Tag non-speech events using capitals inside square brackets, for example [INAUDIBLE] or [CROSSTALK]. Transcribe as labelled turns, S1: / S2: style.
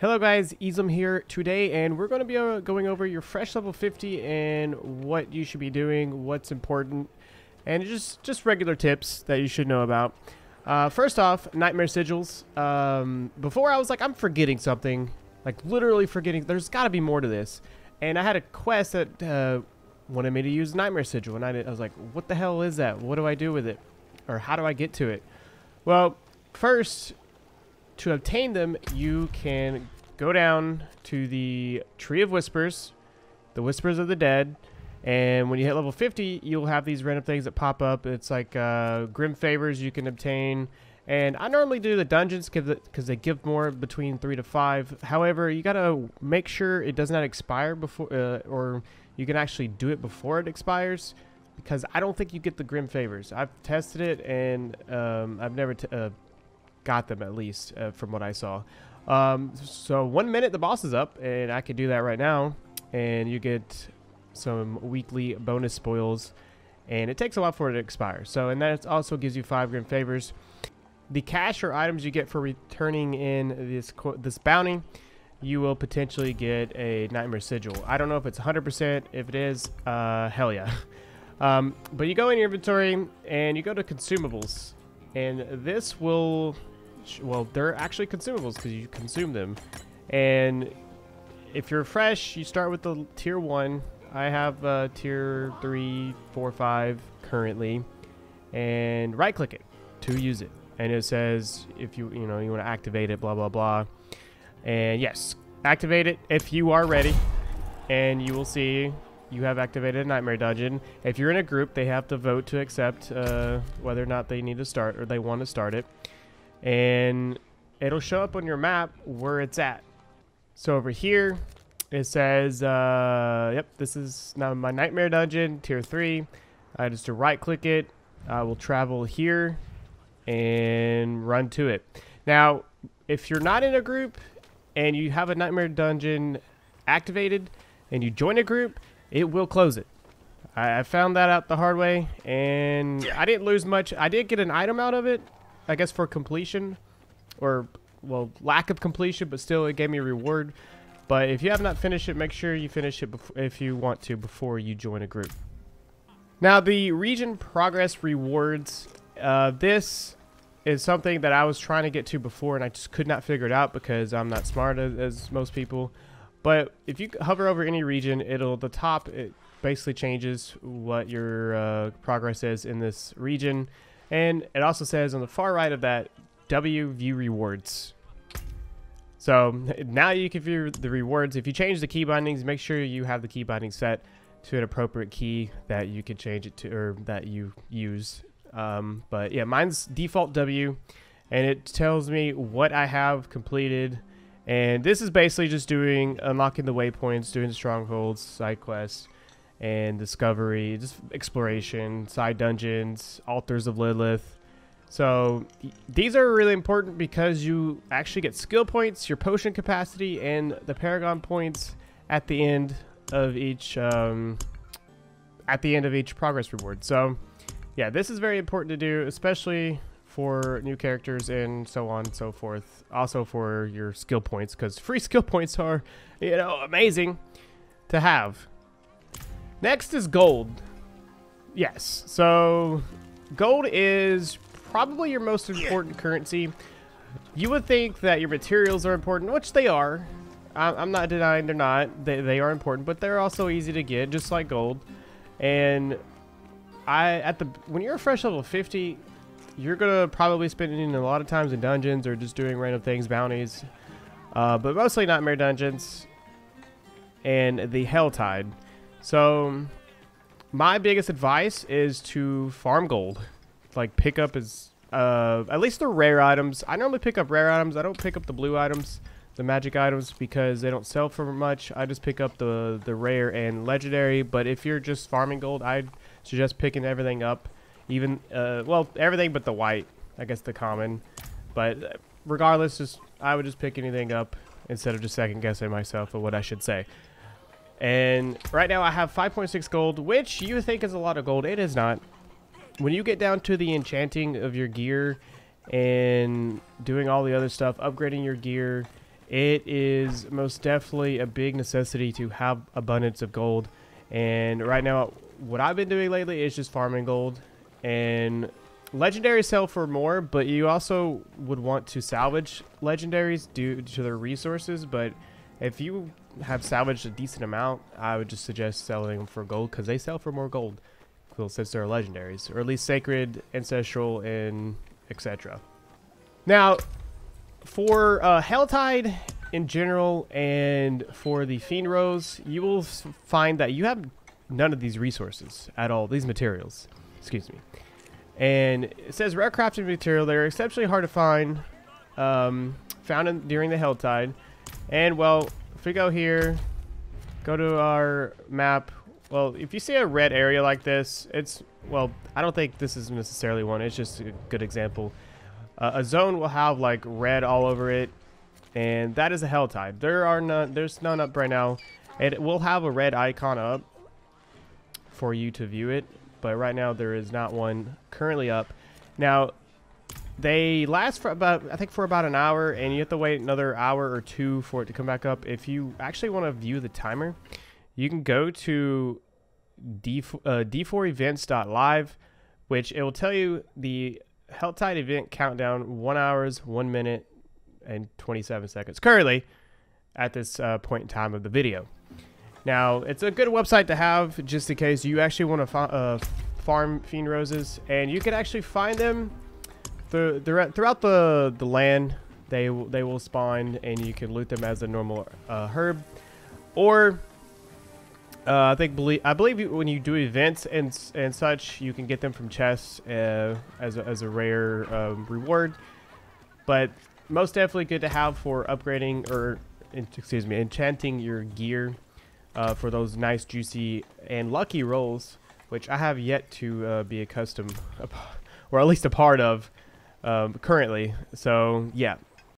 S1: Hello guys, Easelm here today and we're going to be uh, going over your fresh level 50 and what you should be doing, what's important, and just just regular tips that you should know about. Uh, first off, Nightmare Sigils. Um, before I was like, I'm forgetting something, like literally forgetting, there's got to be more to this. And I had a quest that uh, wanted me to use Nightmare Sigil and I, did, I was like, what the hell is that? What do I do with it? Or how do I get to it? Well, first, to obtain them, you can go down to the Tree of Whispers, the Whispers of the Dead, and when you hit level 50, you'll have these random things that pop up. It's like uh, Grim Favors you can obtain. And I normally do the dungeons because they give more between 3 to 5. However, you got to make sure it does not expire before, uh, or you can actually do it before it expires because I don't think you get the Grim Favors. I've tested it and um, I've never uh, got them at least uh, from what I saw. Um, so one minute the boss is up, and I could do that right now, and you get some weekly bonus spoils, and it takes a while for it to expire. So, and that also gives you five grim favors. The cash or items you get for returning in this this bounty, you will potentially get a nightmare sigil. I don't know if it's 100%. If it is, uh, hell yeah. [LAUGHS] Um, but you go in your inventory and you go to consumables, and this will well, they're actually consumables because you consume them. And if you're fresh, you start with the tier 1. I have uh, tier three, four, five currently. And right click it to use it. And it says if you, you know, you want to activate it, blah, blah, blah. And yes, activate it if you are ready. And you will see you have activated a Nightmare Dungeon. If you're in a group, they have to vote to accept uh, whether or not they need to start or they want to start it and it'll show up on your map where it's at. So over here, it says, uh, yep, this is now my Nightmare Dungeon, Tier 3. I just to right click it, I will travel here and run to it. Now, if you're not in a group and you have a Nightmare Dungeon activated and you join a group, it will close it. I, I found that out the hard way and I didn't lose much. I did get an item out of it, I guess for completion, or well, lack of completion, but still it gave me a reward. But if you have not finished it, make sure you finish it if you want to before you join a group. Now the region progress rewards, uh, this is something that I was trying to get to before and I just could not figure it out because I'm not smart as, as most people. But if you hover over any region, it'll the top it basically changes what your uh, progress is in this region. And it also says on the far right of that, W view rewards. So now you can view the rewards. If you change the key bindings, make sure you have the key binding set to an appropriate key that you can change it to or that you use. Um, but yeah, mine's default W and it tells me what I have completed. And this is basically just doing unlocking the waypoints, doing strongholds, side quests, and discovery, just exploration, side dungeons, altars of Lilith. So these are really important because you actually get skill points, your potion capacity, and the Paragon points at the end of each um, at the end of each progress reward. So yeah, this is very important to do, especially for new characters and so on and so forth. Also for your skill points, because free [LAUGHS] skill points are, you know, amazing to have. Next is gold. Yes, so gold is probably your most important currency. You would think that your materials are important, which they are. I'm not denying they're not. They, they are important, but they're also easy to get, just like gold. And I at the when you're a fresh level 50, you're gonna probably spending a lot of times in dungeons or just doing random things, bounties, uh, but mostly nightmare dungeons and the Helltide. So my biggest advice is to farm gold. Like pick up as uh, at least the rare items. I normally pick up rare items. I don't pick up the blue items, the magic items because they don't sell for much. I just pick up the the rare and legendary. But if you're just farming gold, I'd suggest picking everything up. Even uh, well, everything but the white. I guess the common. But regardless, just I would just pick anything up instead of just second guessing myself of what I should say. And right now I have 5.6 gold, which you think is a lot of gold. It is not. When you get down to the enchanting of your gear and doing all the other stuff, upgrading your gear it is most definitely a big necessity to have abundance of gold. And right now, what I've been doing lately is just farming gold. And legendaries sell for more, but you also would want to salvage legendaries due to their resources. But if you have salvaged a decent amount, I would just suggest selling them for gold because they sell for more gold. Since they're legendaries, or at least sacred, ancestral, and etc. Now, for uh, Helltide in general and for the Fiend Rose, you will find that you have none of these resources at all, these materials. Excuse me. And it says rare crafting material. They're exceptionally hard to find, um, found in, during the Helltide. And, well, if we go here, go to our map. Well, if you see a red area like this, it's, well, I don't think this is necessarily one. It's just a good example. Uh, a zone will have like red all over it, and that is a Helltide. There are none. There's none up right now. It will have a red icon up for you to view it, but right now there is not one currently up. Now, they last for about, I think for about an hour, and you have to wait another hour or two for it to come back up. If you actually want to view the timer, you can go to D, uh, d4events.live, which it will tell you the Helltide event countdown, one hours, one minute, and 27 seconds currently at this uh, point in time of the video. Now, it's a good website to have just in case you actually want to fa uh, farm Fiend Roses, and you can actually find them th throughout the, the land. They, they will spawn, and you can loot them as a normal uh, herb. Or uh, I think believe I believe when you do events and and such, you can get them from chests uh, as a, as a rare um, reward. But most definitely good to have for upgrading or excuse me, enchanting your gear uh, for those nice, juicy, and lucky rolls, which I have yet to uh, be accustomed, [LAUGHS] or at least a part of um, currently. So yeah,